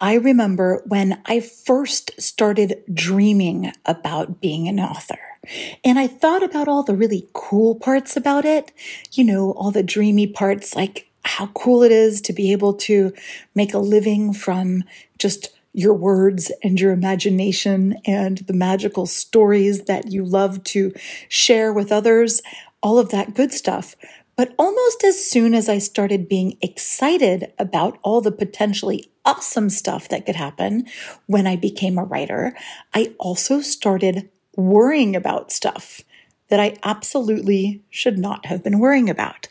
I remember when I first started dreaming about being an author. And I thought about all the really cool parts about it, you know, all the dreamy parts, like how cool it is to be able to make a living from just your words and your imagination and the magical stories that you love to share with others, all of that good stuff. But almost as soon as I started being excited about all the potentially awesome stuff that could happen when I became a writer, I also started worrying about stuff that I absolutely should not have been worrying about.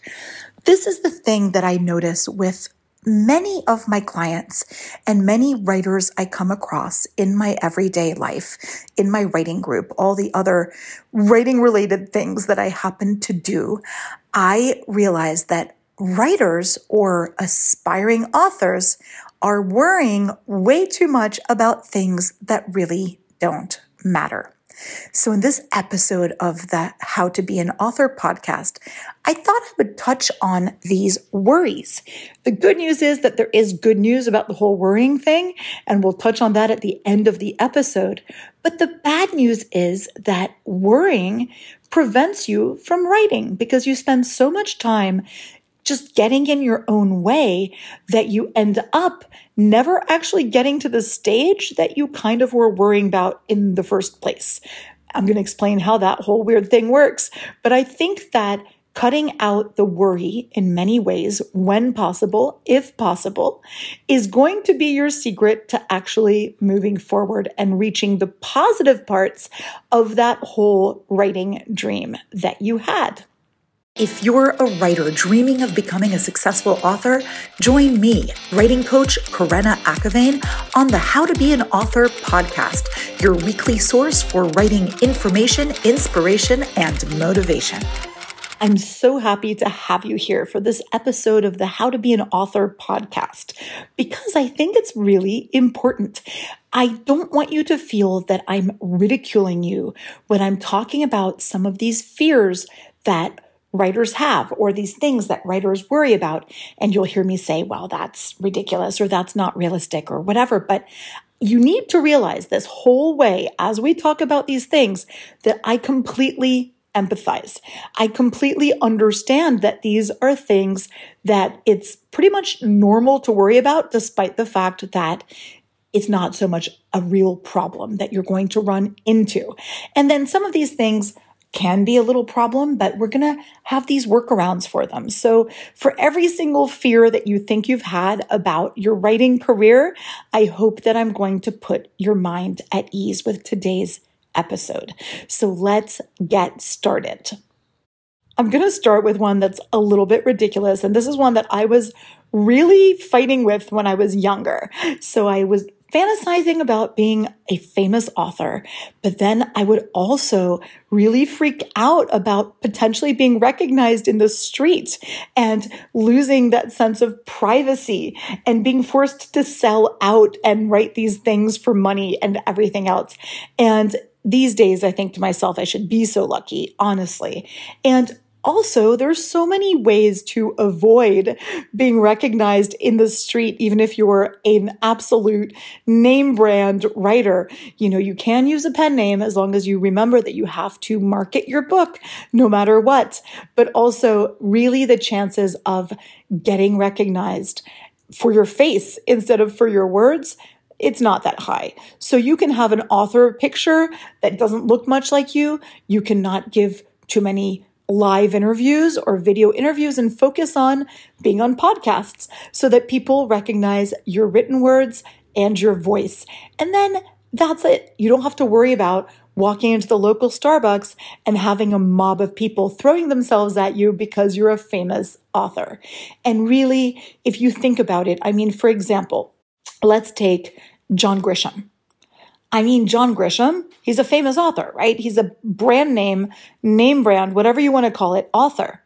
This is the thing that I notice with many of my clients and many writers I come across in my everyday life, in my writing group, all the other writing related things that I happen to do, I realize that writers or aspiring authors are worrying way too much about things that really don't matter. So, in this episode of the How to Be an Author podcast, I thought I would touch on these worries. The good news is that there is good news about the whole worrying thing, and we'll touch on that at the end of the episode. But the bad news is that worrying prevents you from writing because you spend so much time just getting in your own way that you end up never actually getting to the stage that you kind of were worrying about in the first place. I'm going to explain how that whole weird thing works. But I think that cutting out the worry in many ways, when possible, if possible, is going to be your secret to actually moving forward and reaching the positive parts of that whole writing dream that you had. If you're a writer dreaming of becoming a successful author, join me, writing coach Karena Akavane, on the How to Be an Author podcast, your weekly source for writing information, inspiration, and motivation. I'm so happy to have you here for this episode of the How to Be an Author podcast because I think it's really important. I don't want you to feel that I'm ridiculing you when I'm talking about some of these fears that writers have or these things that writers worry about. And you'll hear me say, well, that's ridiculous or that's not realistic or whatever. But you need to realize this whole way as we talk about these things that I completely empathize. I completely understand that these are things that it's pretty much normal to worry about, despite the fact that it's not so much a real problem that you're going to run into. And then some of these things can be a little problem, but we're going to have these workarounds for them. So, for every single fear that you think you've had about your writing career, I hope that I'm going to put your mind at ease with today's episode. So, let's get started. I'm going to start with one that's a little bit ridiculous. And this is one that I was really fighting with when I was younger. So I was fantasizing about being a famous author, but then I would also really freak out about potentially being recognized in the street and losing that sense of privacy and being forced to sell out and write these things for money and everything else. And these days, I think to myself, I should be so lucky, honestly. And also, there's so many ways to avoid being recognized in the street, even if you're an absolute name brand writer. You know, you can use a pen name as long as you remember that you have to market your book no matter what. But also, really, the chances of getting recognized for your face instead of for your words it's not that high. So you can have an author picture that doesn't look much like you. You cannot give too many live interviews or video interviews and focus on being on podcasts so that people recognize your written words and your voice. And then that's it. You don't have to worry about walking into the local Starbucks and having a mob of people throwing themselves at you because you're a famous author. And really, if you think about it, I mean, for example, let's take John Grisham. I mean, John Grisham, he's a famous author, right? He's a brand name, name brand, whatever you want to call it, author.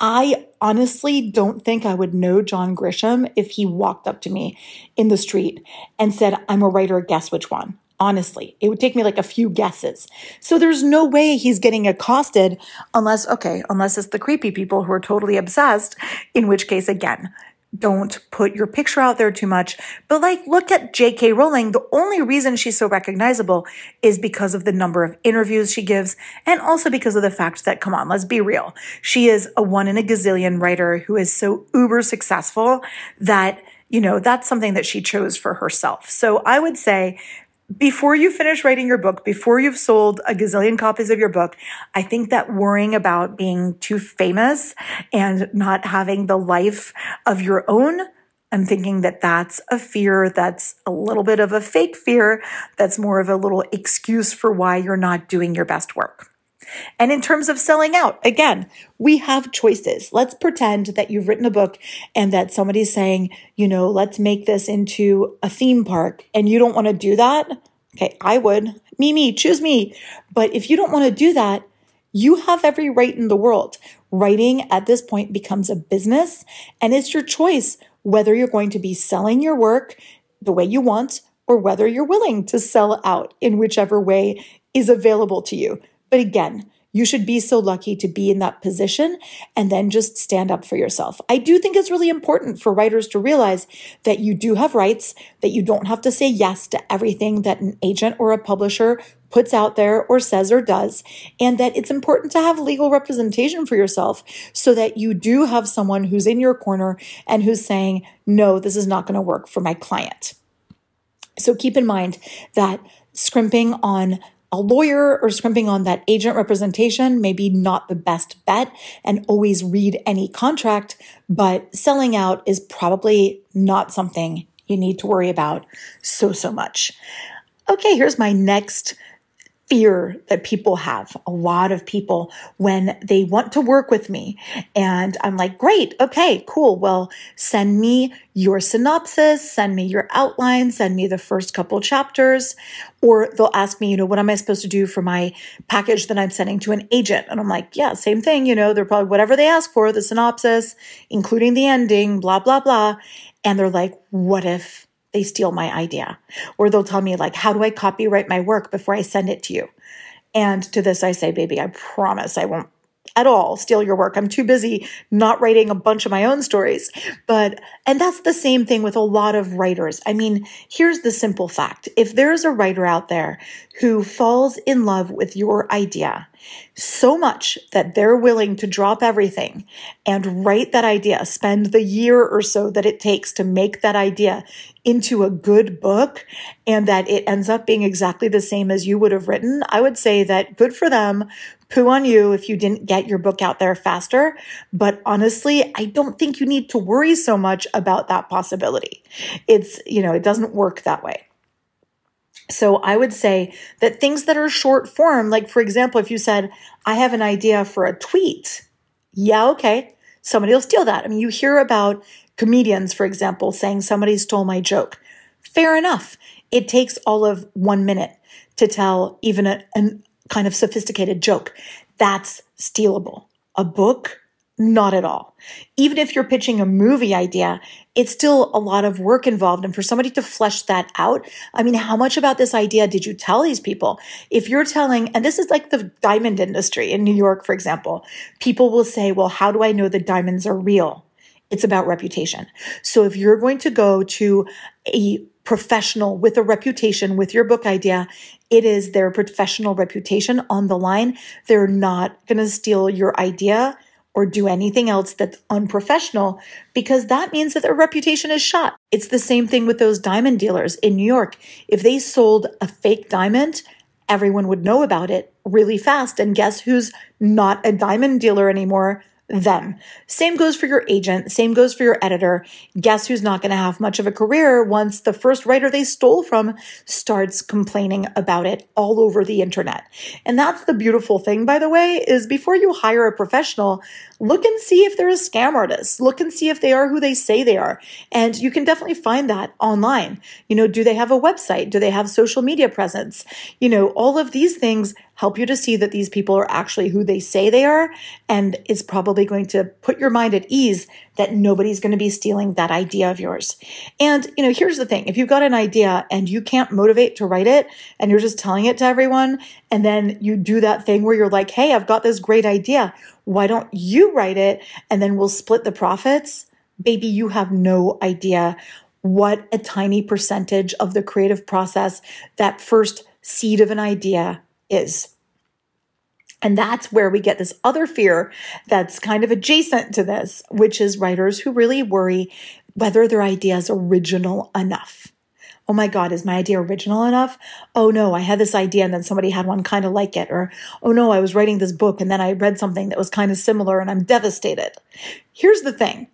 I honestly don't think I would know John Grisham if he walked up to me in the street and said, I'm a writer, guess which one? Honestly, it would take me like a few guesses. So there's no way he's getting accosted unless, okay, unless it's the creepy people who are totally obsessed, in which case, again, don't put your picture out there too much. But like, look at J.K. Rowling. The only reason she's so recognizable is because of the number of interviews she gives and also because of the fact that, come on, let's be real. She is a one in a gazillion writer who is so uber successful that, you know, that's something that she chose for herself. So I would say before you finish writing your book, before you've sold a gazillion copies of your book, I think that worrying about being too famous and not having the life of your own, I'm thinking that that's a fear that's a little bit of a fake fear. That's more of a little excuse for why you're not doing your best work. And in terms of selling out, again, we have choices. Let's pretend that you've written a book and that somebody's saying, you know, let's make this into a theme park and you don't want to do that. Okay, I would. Me, me, choose me. But if you don't want to do that, you have every right in the world. Writing at this point becomes a business and it's your choice whether you're going to be selling your work the way you want or whether you're willing to sell out in whichever way is available to you. But again, you should be so lucky to be in that position and then just stand up for yourself. I do think it's really important for writers to realize that you do have rights, that you don't have to say yes to everything that an agent or a publisher puts out there or says or does, and that it's important to have legal representation for yourself so that you do have someone who's in your corner and who's saying, no, this is not going to work for my client. So keep in mind that scrimping on a lawyer or scrimping on that agent representation, maybe not the best bet, and always read any contract, but selling out is probably not something you need to worry about so, so much. Okay, here's my next fear that people have, a lot of people, when they want to work with me. And I'm like, great, okay, cool. Well, send me your synopsis, send me your outline, send me the first couple chapters. Or they'll ask me, you know, what am I supposed to do for my package that I'm sending to an agent? And I'm like, yeah, same thing. You know, they're probably whatever they ask for, the synopsis, including the ending, blah, blah, blah. And they're like, what if they steal my idea. Or they'll tell me, like, how do I copyright my work before I send it to you? And to this, I say, baby, I promise I won't at all steal your work. I'm too busy not writing a bunch of my own stories. But, and that's the same thing with a lot of writers. I mean, here's the simple fact. If there's a writer out there who falls in love with your idea so much that they're willing to drop everything and write that idea, spend the year or so that it takes to make that idea into a good book and that it ends up being exactly the same as you would have written, I would say that good for them. Poo on you if you didn't get your book out there faster. But honestly, I don't think you need to worry so much about that possibility. It's, you know, it doesn't work that way. So I would say that things that are short form, like for example, if you said, I have an idea for a tweet, yeah, okay, somebody will steal that. I mean, you hear about comedians, for example, saying somebody stole my joke. Fair enough. It takes all of one minute to tell even a, a kind of sophisticated joke. That's stealable. A book, not at all. Even if you're pitching a movie idea, it's still a lot of work involved. And for somebody to flesh that out, I mean, how much about this idea did you tell these people? If you're telling, and this is like the diamond industry in New York, for example, people will say, well, how do I know the diamonds are real? It's about reputation. So if you're going to go to a professional with a reputation with your book idea, it is their professional reputation on the line. They're not going to steal your idea or do anything else that's unprofessional because that means that their reputation is shot. It's the same thing with those diamond dealers in New York. If they sold a fake diamond, everyone would know about it really fast. And guess who's not a diamond dealer anymore? Them. Same goes for your agent, same goes for your editor. Guess who's not going to have much of a career once the first writer they stole from starts complaining about it all over the internet. And that's the beautiful thing, by the way, is before you hire a professional, look and see if they're a scam artist. Look and see if they are who they say they are. And you can definitely find that online. You know, do they have a website? Do they have social media presence? You know, all of these things help you to see that these people are actually who they say they are. And it's probably going to put your mind at ease that nobody's going to be stealing that idea of yours. And, you know, here's the thing. If you've got an idea and you can't motivate to write it and you're just telling it to everyone, and then you do that thing where you're like, Hey, I've got this great idea. Why don't you write it? And then we'll split the profits baby, you have no idea what a tiny percentage of the creative process that first seed of an idea is. And that's where we get this other fear that's kind of adjacent to this, which is writers who really worry whether their idea is original enough. Oh my God, is my idea original enough? Oh no, I had this idea and then somebody had one kind of like it. Or, oh no, I was writing this book and then I read something that was kind of similar and I'm devastated. Here's the thing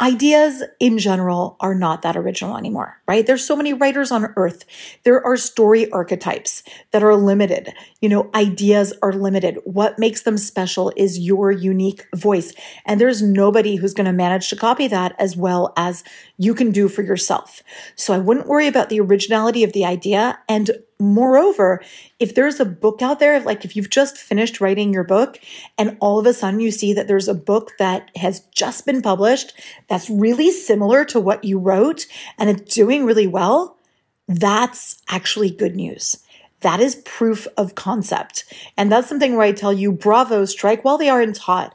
ideas in general are not that original anymore, right? There's so many writers on earth. There are story archetypes that are limited. You know, ideas are limited. What makes them special is your unique voice. And there's nobody who's going to manage to copy that as well as you can do for yourself. So I wouldn't worry about the originality of the idea. And moreover, if there's a book out there, like if you've just finished writing your book and all of a sudden you see that there's a book that has just been published that's really similar to what you wrote and it's doing really well, that's actually good news. That is proof of concept. And that's something where I tell you, bravo, strike while the iron's hot.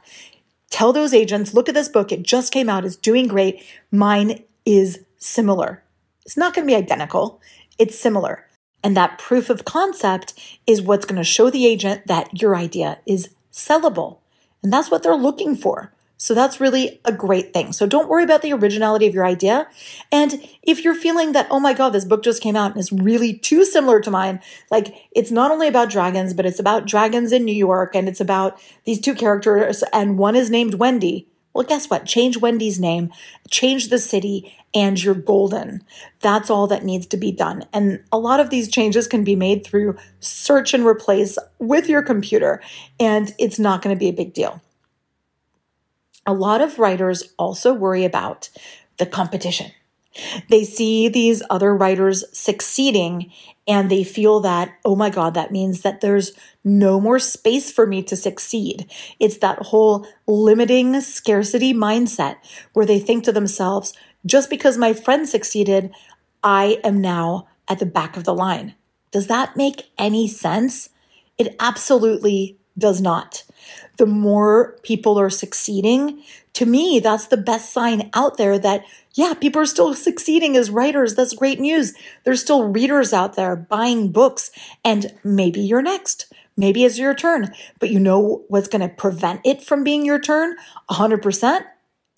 Tell those agents, look at this book. It just came out. It's doing great. Mine is similar. It's not going to be identical. It's similar. And that proof of concept is what's going to show the agent that your idea is sellable. And that's what they're looking for. So that's really a great thing. So don't worry about the originality of your idea. And if you're feeling that, oh my God, this book just came out and it's really too similar to mine, like it's not only about dragons, but it's about dragons in New York and it's about these two characters and one is named Wendy. Well, guess what? Change Wendy's name, change the city, and you're golden. That's all that needs to be done. And a lot of these changes can be made through search and replace with your computer, and it's not going to be a big deal. A lot of writers also worry about the competition. They see these other writers succeeding and they feel that, oh my God, that means that there's no more space for me to succeed. It's that whole limiting scarcity mindset where they think to themselves, just because my friend succeeded, I am now at the back of the line. Does that make any sense? It absolutely does not. The more people are succeeding, to me, that's the best sign out there that, yeah, people are still succeeding as writers. That's great news. There's still readers out there buying books, and maybe you're next. Maybe it's your turn. But you know what's going to prevent it from being your turn? 100%?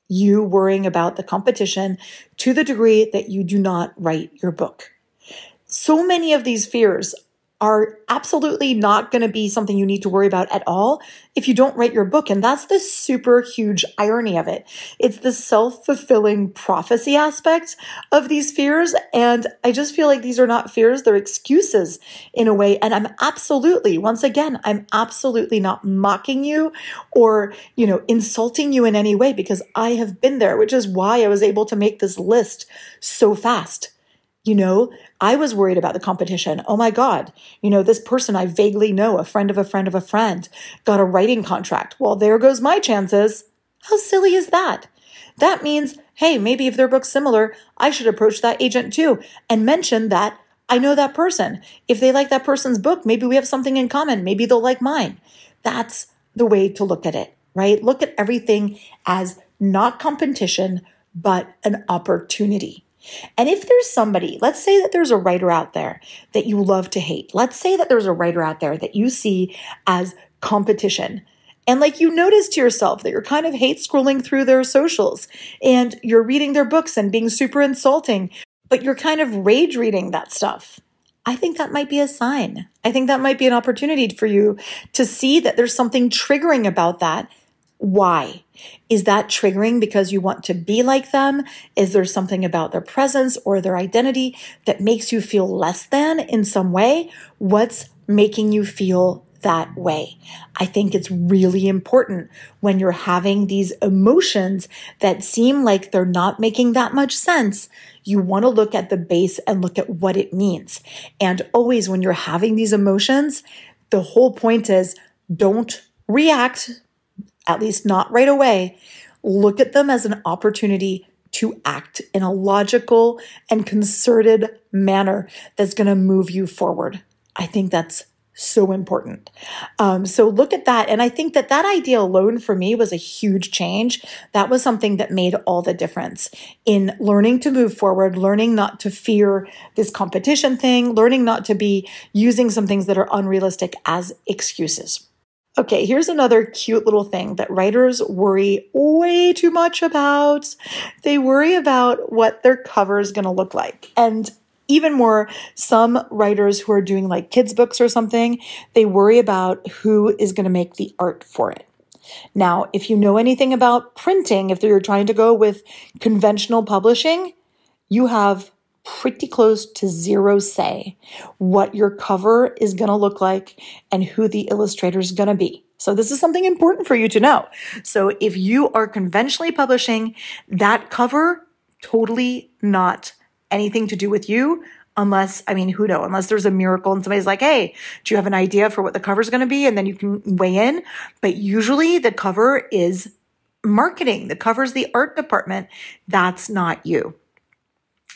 You worrying about the competition to the degree that you do not write your book. So many of these fears are absolutely not going to be something you need to worry about at all if you don't write your book. And that's the super huge irony of it. It's the self fulfilling prophecy aspect of these fears. And I just feel like these are not fears, they're excuses in a way. And I'm absolutely, once again, I'm absolutely not mocking you or, you know, insulting you in any way because I have been there, which is why I was able to make this list so fast. You know, I was worried about the competition. Oh my God, you know, this person I vaguely know, a friend of a friend of a friend, got a writing contract. Well, there goes my chances. How silly is that? That means, hey, maybe if their book's similar, I should approach that agent too and mention that I know that person. If they like that person's book, maybe we have something in common. Maybe they'll like mine. That's the way to look at it, right? Look at everything as not competition, but an opportunity. And if there's somebody, let's say that there's a writer out there that you love to hate. Let's say that there's a writer out there that you see as competition. And like you notice to yourself that you're kind of hate scrolling through their socials and you're reading their books and being super insulting, but you're kind of rage reading that stuff. I think that might be a sign. I think that might be an opportunity for you to see that there's something triggering about that why? Is that triggering because you want to be like them? Is there something about their presence or their identity that makes you feel less than in some way? What's making you feel that way? I think it's really important when you're having these emotions that seem like they're not making that much sense. You want to look at the base and look at what it means. And always when you're having these emotions, the whole point is don't react at least not right away, look at them as an opportunity to act in a logical and concerted manner that's going to move you forward. I think that's so important. Um, so look at that. And I think that that idea alone for me was a huge change. That was something that made all the difference in learning to move forward, learning not to fear this competition thing, learning not to be using some things that are unrealistic as excuses. Okay, here's another cute little thing that writers worry way too much about. They worry about what their cover is going to look like. And even more, some writers who are doing like kids' books or something, they worry about who is going to make the art for it. Now, if you know anything about printing, if you're trying to go with conventional publishing, you have pretty close to zero say what your cover is going to look like and who the illustrator is going to be. So this is something important for you to know. So if you are conventionally publishing, that cover totally not anything to do with you unless I mean who knows? Unless there's a miracle and somebody's like hey do you have an idea for what the cover is going to be? And then you can weigh in. But usually the cover is marketing. The cover is the art department. That's not you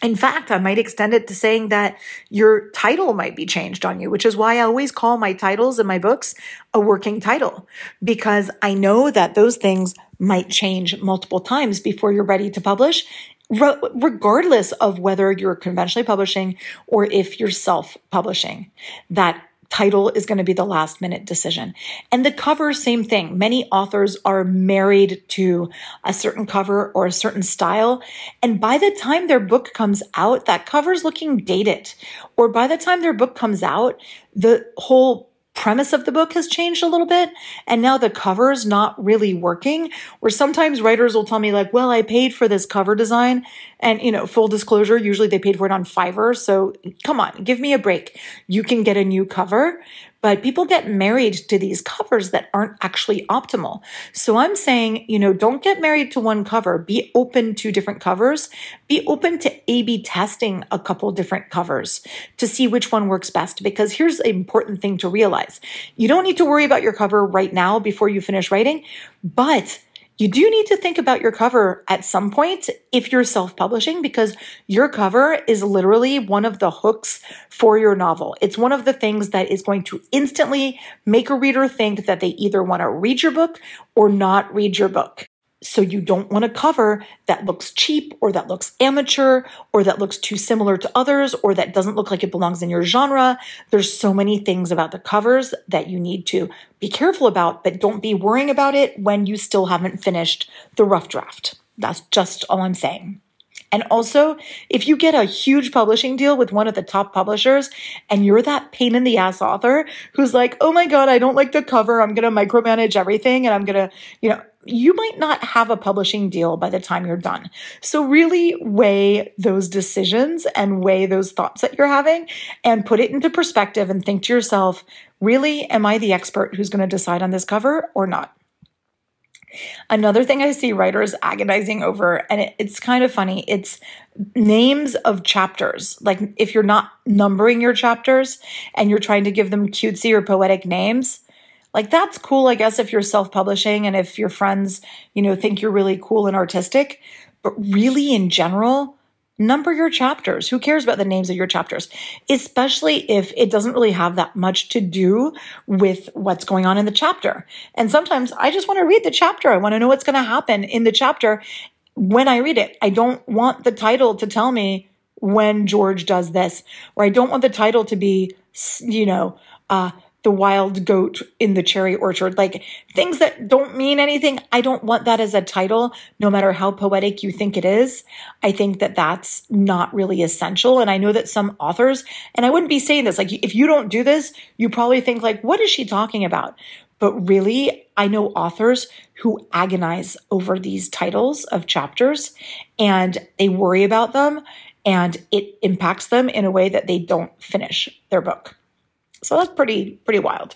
in fact, I might extend it to saying that your title might be changed on you, which is why I always call my titles in my books a working title, because I know that those things might change multiple times before you're ready to publish regardless of whether you're conventionally publishing or if you're self publishing. That title is going to be the last minute decision. And the cover, same thing. Many authors are married to a certain cover or a certain style. And by the time their book comes out, that cover is looking dated. Or by the time their book comes out, the whole premise of the book has changed a little bit and now the cover is not really working where sometimes writers will tell me like well i paid for this cover design and you know full disclosure usually they paid for it on fiverr so come on give me a break. You can get a new cover but people get married to these covers that aren't actually optimal. So I'm saying, you know, don't get married to one cover. Be open to different covers. Be open to A B testing a couple different covers to see which one works best. Because here's an important thing to realize. You don't need to worry about your cover right now before you finish writing, but you do need to think about your cover at some point if you're self publishing because your cover is literally one of the hooks for your novel. It's one of the things that is going to instantly make a reader think that they either want to read your book or not read your book. So you don't want a cover that looks cheap or that looks amateur or that looks too similar to others or that doesn't look like it belongs in your genre. There's so many things about the covers that you need to be careful about, but don't be worrying about it when you still haven't finished the rough draft. That's just all I'm saying. And also, if you get a huge publishing deal with one of the top publishers and you're that pain in the ass author who's like, oh my God, I don't like the cover. I'm going to micromanage everything and I'm going to, you know, you might not have a publishing deal by the time you're done. So really weigh those decisions and weigh those thoughts that you're having and put it into perspective and think to yourself, really, am I the expert who's going to decide on this cover or not? Another thing I see writers agonizing over, and it, it's kind of funny, it's names of chapters. Like if you're not numbering your chapters and you're trying to give them cutesy or poetic names, like that's cool, I guess, if you're self publishing and if your friends, you know, think you're really cool and artistic. But really, in general, number your chapters. Who cares about the names of your chapters? Especially if it doesn't really have that much to do with what's going on in the chapter. And sometimes I just want to read the chapter. I want to know what's going to happen in the chapter when I read it. I don't want the title to tell me when George does this, or I don't want the title to be, you know, uh, the wild goat in the cherry orchard, like things that don't mean anything. I don't want that as a title, no matter how poetic you think it is. I think that that's not really essential. And I know that some authors, and I wouldn't be saying this, like if you don't do this, you probably think like, what is she talking about? But really, I know authors who agonize over these titles of chapters and they worry about them and it impacts them in a way that they don't finish their book. So that's pretty pretty wild.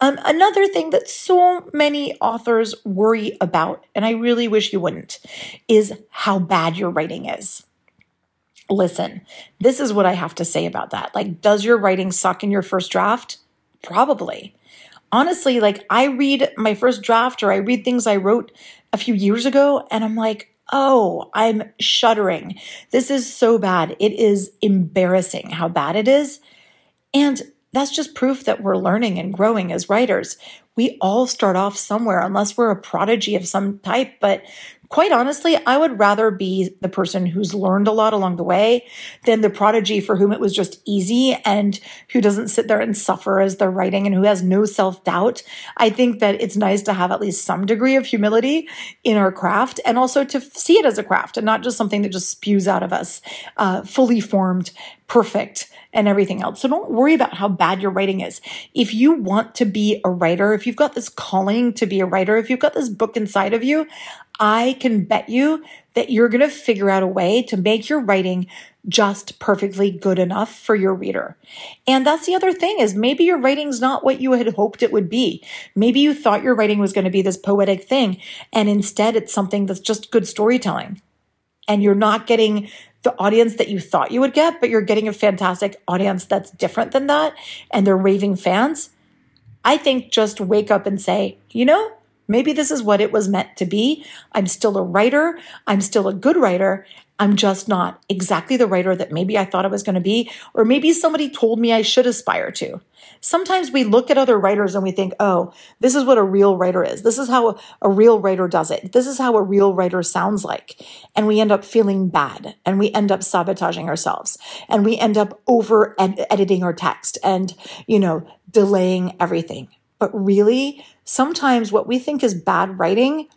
Um, another thing that so many authors worry about, and I really wish you wouldn't, is how bad your writing is. Listen, this is what I have to say about that. Like, does your writing suck in your first draft? Probably. Honestly, like I read my first draft or I read things I wrote a few years ago, and I'm like, oh, I'm shuddering. This is so bad. It is embarrassing how bad it is. And that's just proof that we're learning and growing as writers. We all start off somewhere, unless we're a prodigy of some type. But quite honestly, I would rather be the person who's learned a lot along the way than the prodigy for whom it was just easy and who doesn't sit there and suffer as they're writing and who has no self doubt. I think that it's nice to have at least some degree of humility in our craft and also to see it as a craft and not just something that just spews out of us, uh, fully formed, perfect and everything else. So don't worry about how bad your writing is. If you want to be a writer, if you've got this calling to be a writer, if you've got this book inside of you, I can bet you that you're going to figure out a way to make your writing just perfectly good enough for your reader. And that's the other thing is maybe your writing's not what you had hoped it would be. Maybe you thought your writing was going to be this poetic thing and instead it's something that's just good storytelling. And you're not getting the audience that you thought you would get, but you're getting a fantastic audience that's different than that and they're raving fans. I think just wake up and say, you know, maybe this is what it was meant to be. I'm still a writer. I'm still a good writer. I'm just not exactly the writer that maybe I thought I was going to be, or maybe somebody told me I should aspire to. Sometimes we look at other writers and we think, oh, this is what a real writer is. This is how a real writer does it. This is how a real writer sounds like. And we end up feeling bad and we end up sabotaging ourselves and we end up over ed- editing our text and, you know, delaying everything. But really, sometimes what we think is bad writing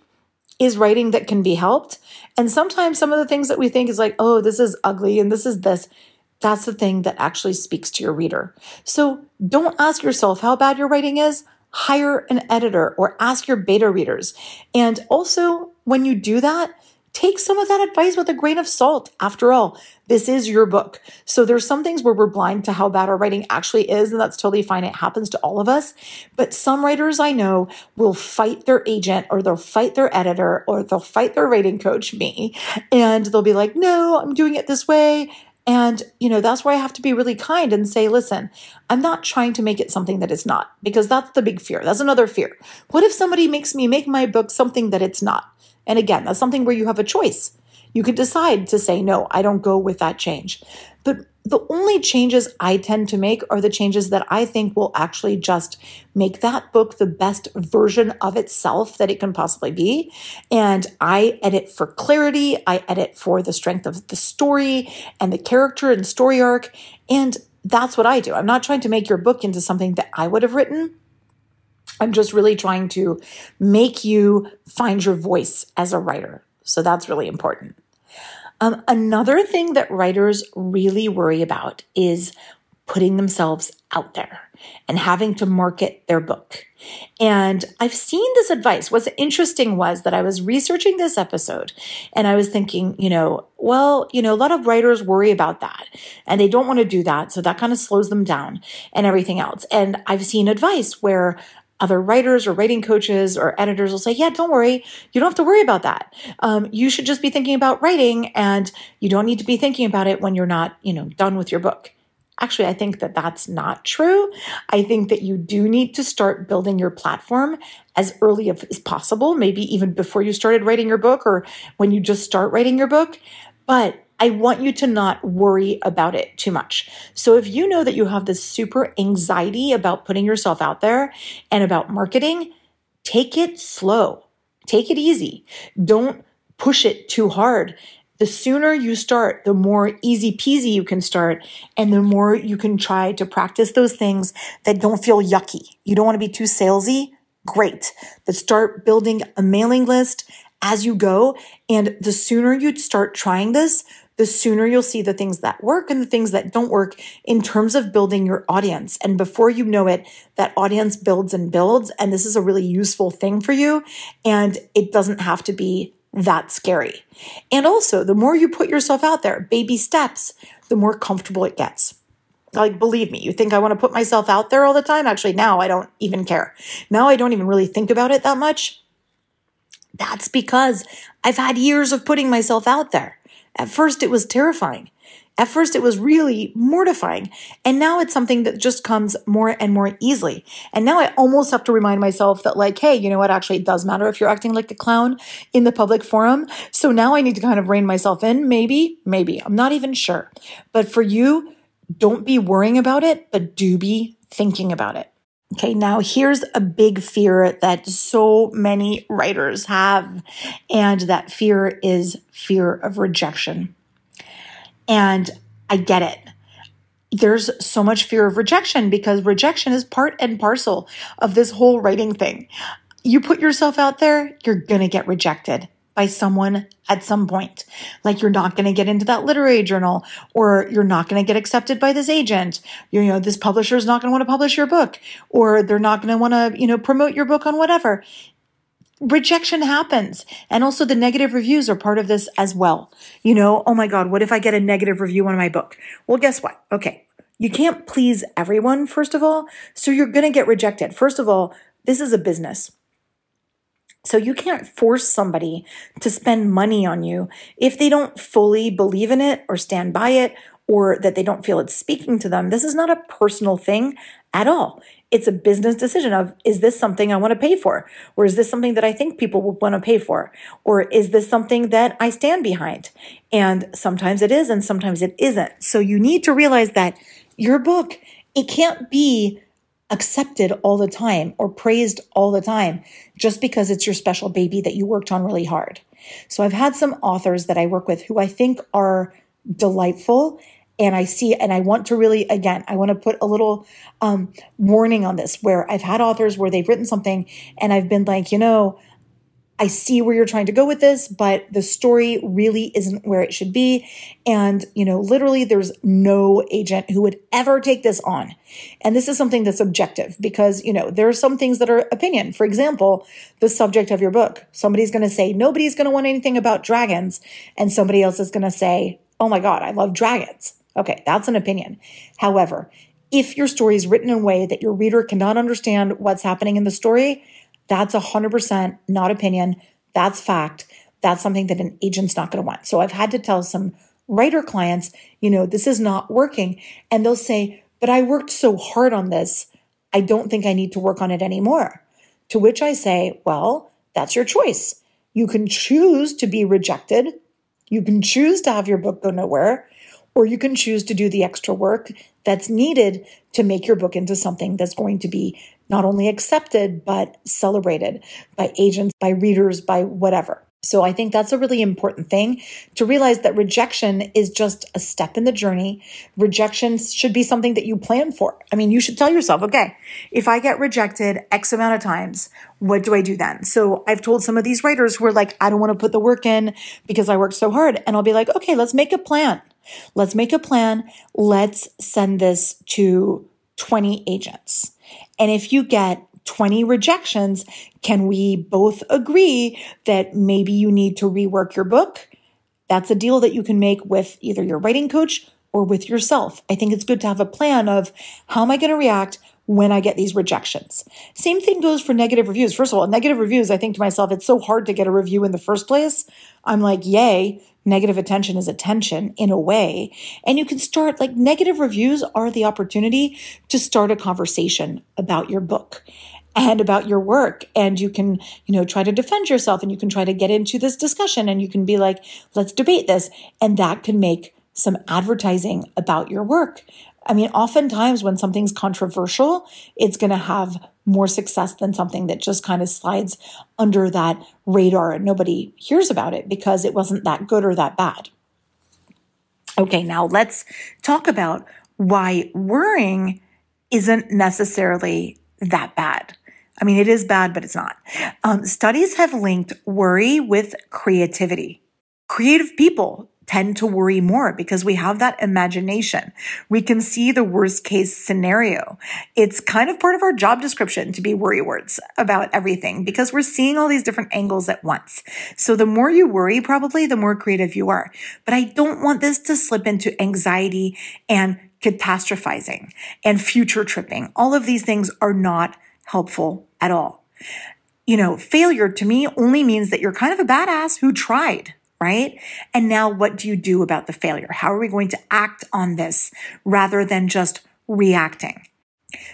is writing that can be helped. And sometimes some of the things that we think is like, oh, this is ugly and this is this. That's the thing that actually speaks to your reader. So don't ask yourself how bad your writing is. Hire an editor or ask your beta readers. And also, when you do that, take some of that advice with a grain of salt. After all, this is your book. So there's some things where we're blind to how bad our writing actually is, and that's totally fine. It happens to all of us. But some writers I know will fight their agent or they'll fight their editor or they'll fight their writing coach, me, and they'll be like, no, I'm doing it this way. And, you know, that's where I have to be really kind and say, listen, I'm not trying to make it something that it's not, because that's the big fear. That's another fear. What if somebody makes me make my book something that it's not? And again, that's something where you have a choice. You could decide to say, no, I don't go with that change. But the only changes I tend to make are the changes that I think will actually just make that book the best version of itself that it can possibly be. And I edit for clarity, I edit for the strength of the story and the character and story arc. And that's what I do. I'm not trying to make your book into something that I would have written. I'm just really trying to make you find your voice as a writer. So that's really important. Um, another thing that writers really worry about is putting themselves out there and having to market their book. And I've seen this advice. What's interesting was that I was researching this episode and I was thinking, you know, well, you know, a lot of writers worry about that and they don't want to do that. So that kind of slows them down and everything else. And I've seen advice where other writers or writing coaches or editors will say, yeah, don't worry. You don't have to worry about that. Um, you should just be thinking about writing and you don't need to be thinking about it when you're not, you know, done with your book. Actually, I think that that's not true. I think that you do need to start building your platform as early as possible, maybe even before you started writing your book or when you just start writing your book. But I want you to not worry about it too much. So if you know that you have this super anxiety about putting yourself out there and about marketing, take it slow. Take it easy. Don't push it too hard. The sooner you start, the more easy peasy you can start, and the more you can try to practice those things that don't feel yucky. You don't want to be too salesy. Great. But start building a mailing list as you go. And the sooner you start trying this, the sooner you'll see the things that work and the things that don't work in terms of building your audience. And before you know it, that audience builds and builds. And this is a really useful thing for you. And it doesn't have to be that scary. And also, the more you put yourself out there, baby steps, the more comfortable it gets. Like, believe me, you think I want to put myself out there all the time? Actually, now I don't even care. Now I don't even really think about it that much. That's because I've had years of putting myself out there. At first, it was terrifying. At first, it was really mortifying. And now it's something that just comes more and more easily. And now I almost have to remind myself that, like, hey, you know what? Actually, it does matter if you're acting like a clown in the public forum. So now I need to kind of rein myself in. Maybe, maybe. I'm not even sure. But for you, don't be worrying about it, but do be thinking about it. Okay, now here's a big fear that so many writers have, and that fear is fear of rejection. And I get it. There's so much fear of rejection because rejection is part and parcel of this whole writing thing. You put yourself out there, you're gonna get rejected by someone at some point. Like you're not going to get into that literary journal or you're not going to get accepted by this agent. You know, this publisher is not going to want to publish your book or they're not going to want to, you know, promote your book on whatever. Rejection happens. And also the negative reviews are part of this as well. You know, oh my God, what if I get a negative review on my book? Well, guess what? Okay. You can't please everyone, first of all. So you're going to get rejected. First of all, this is a business. So you can't force somebody to spend money on you if they don't fully believe in it or stand by it or that they don't feel it's speaking to them. This is not a personal thing at all. It's a business decision of is this something I want to pay for? Or is this something that I think people will want to pay for? Or is this something that I stand behind? And sometimes it is and sometimes it isn't. So you need to realize that your book, it can't be accepted all the time or praised all the time just because it's your special baby that you worked on really hard. So I've had some authors that I work with who I think are delightful and I see and I want to really again I want to put a little um, warning on this where I've had authors where they've written something and I've been like you know I see where you're trying to go with this, but the story really isn't where it should be. And, you know, literally there's no agent who would ever take this on. And this is something that's objective because, you know, there are some things that are opinion. For example, the subject of your book. Somebody's going to say, nobody's going to want anything about dragons. And somebody else is going to say, oh my God, I love dragons. Okay, that's an opinion. However, if your story is written in a way that your reader cannot understand what's happening in the story, that's 100% not opinion. That's fact. That's something that an agent's not going to want. So I've had to tell some writer clients, you know, this is not working. And they'll say, but I worked so hard on this. I don't think I need to work on it anymore. To which I say, well, that's your choice. You can choose to be rejected. You can choose to have your book go nowhere, or you can choose to do the extra work that's needed to make your book into something that's going to be not only accepted, but celebrated by agents, by readers, by whatever. So I think that's a really important thing to realize that rejection is just a step in the journey. Rejection should be something that you plan for. I mean, you should tell yourself, okay, if I get rejected X amount of times, what do I do then? So I've told some of these writers who are like, I don't want to put the work in because I worked so hard. And I'll be like, okay, let's make a plan. Let's make a plan. Let's send this to 20 agents. And if you get 20 rejections, can we both agree that maybe you need to rework your book? That's a deal that you can make with either your writing coach or with yourself. I think it's good to have a plan of how am I going to react when I get these rejections. Same thing goes for negative reviews. First of all, negative reviews, I think to myself, it's so hard to get a review in the first place. I'm like, yay, negative attention is attention in a way. And you can start like negative reviews are the opportunity to start a conversation about your book and about your work and you can you know try to defend yourself and you can try to get into this discussion and you can be like let's debate this and that can make some advertising about your work I mean, oftentimes when something's controversial, it's going to have more success than something that just kind of slides under that radar and nobody hears about it because it wasn't that good or that bad. Okay, now let's talk about why worrying isn't necessarily that bad. I mean, it is bad, but it's not. Um, studies have linked worry with creativity. Creative people tend to worry more because we have that imagination. We can see the worst case scenario. It's kind of part of our job description to be worry words about everything because we're seeing all these different angles at once. So the more you worry, probably the more creative you are. But I don't want this to slip into anxiety and catastrophizing and future tripping. All of these things are not helpful at all. You know, failure to me only means that you're kind of a badass who tried right? And now what do you do about the failure? How are we going to act on this rather than just reacting?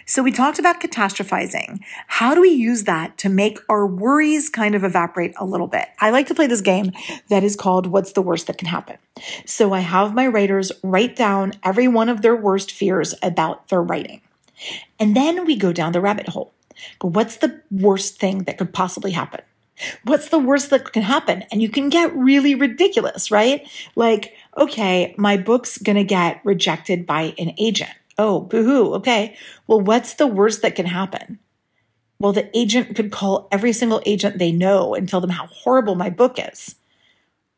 So we talked about catastrophizing. How do we use that to make our worries kind of evaporate a little bit? I like to play this game that is called What's the Worst That Can Happen? So I have my writers write down every one of their worst fears about their writing. And then we go down the rabbit hole. But what's the worst thing that could possibly happen? What's the worst that can happen? And you can get really ridiculous, right? Like, okay, my book's going to get rejected by an agent. Oh, boohoo. Okay. Well, what's the worst that can happen? Well, the agent could call every single agent they know and tell them how horrible my book is.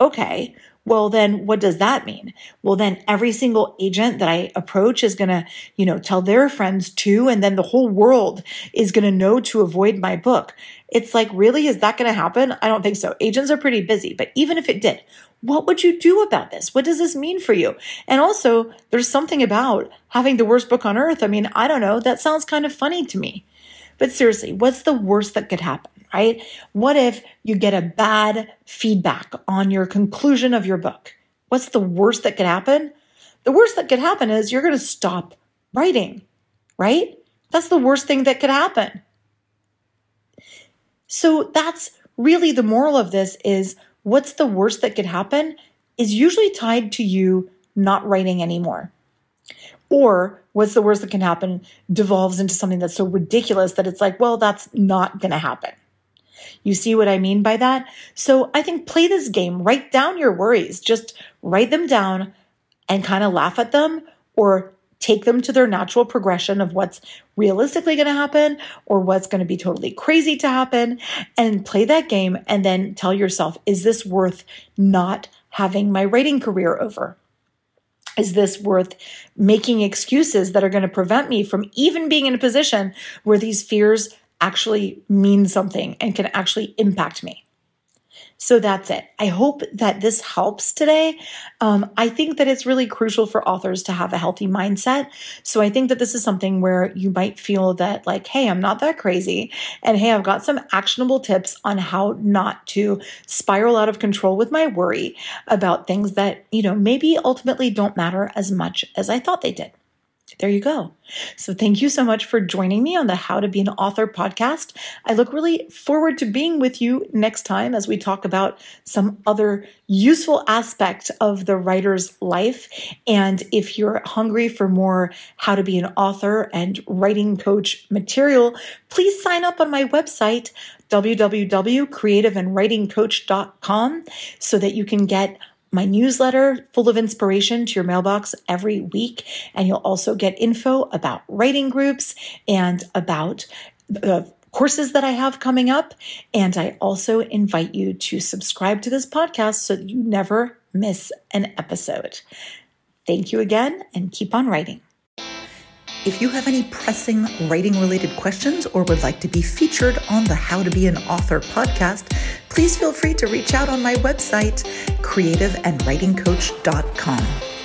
Okay. Well, then what does that mean? Well, then every single agent that I approach is going to, you know, tell their friends too. And then the whole world is going to know to avoid my book. It's like, really? Is that going to happen? I don't think so. Agents are pretty busy, but even if it did, what would you do about this? What does this mean for you? And also, there's something about having the worst book on earth. I mean, I don't know. That sounds kind of funny to me. But seriously, what's the worst that could happen, right? What if you get a bad feedback on your conclusion of your book? What's the worst that could happen? The worst that could happen is you're going to stop writing, right? That's the worst thing that could happen. So that's really the moral of this is what's the worst that could happen is usually tied to you not writing anymore. Or what's the worst that can happen devolves into something that's so ridiculous that it's like, well, that's not going to happen. You see what I mean by that? So I think play this game, write down your worries, just write them down and kind of laugh at them or take them to their natural progression of what's realistically going to happen or what's going to be totally crazy to happen and play that game and then tell yourself, is this worth not having my writing career over? Is this worth making excuses that are going to prevent me from even being in a position where these fears actually mean something and can actually impact me? So that's it. I hope that this helps today. Um, I think that it's really crucial for authors to have a healthy mindset. So I think that this is something where you might feel that, like, hey, I'm not that crazy. And hey, I've got some actionable tips on how not to spiral out of control with my worry about things that, you know, maybe ultimately don't matter as much as I thought they did there you go. So thank you so much for joining me on the How to Be an Author podcast. I look really forward to being with you next time as we talk about some other useful aspect of the writer's life. And if you're hungry for more how to be an author and writing coach material, please sign up on my website, www.creativeandwritingcoach.com so that you can get my newsletter full of inspiration to your mailbox every week. And you'll also get info about writing groups and about the courses that I have coming up. And I also invite you to subscribe to this podcast so that you never miss an episode. Thank you again and keep on writing. If you have any pressing writing related questions or would like to be featured on the How to Be an Author podcast, please feel free to reach out on my website, creativeandwritingcoach.com.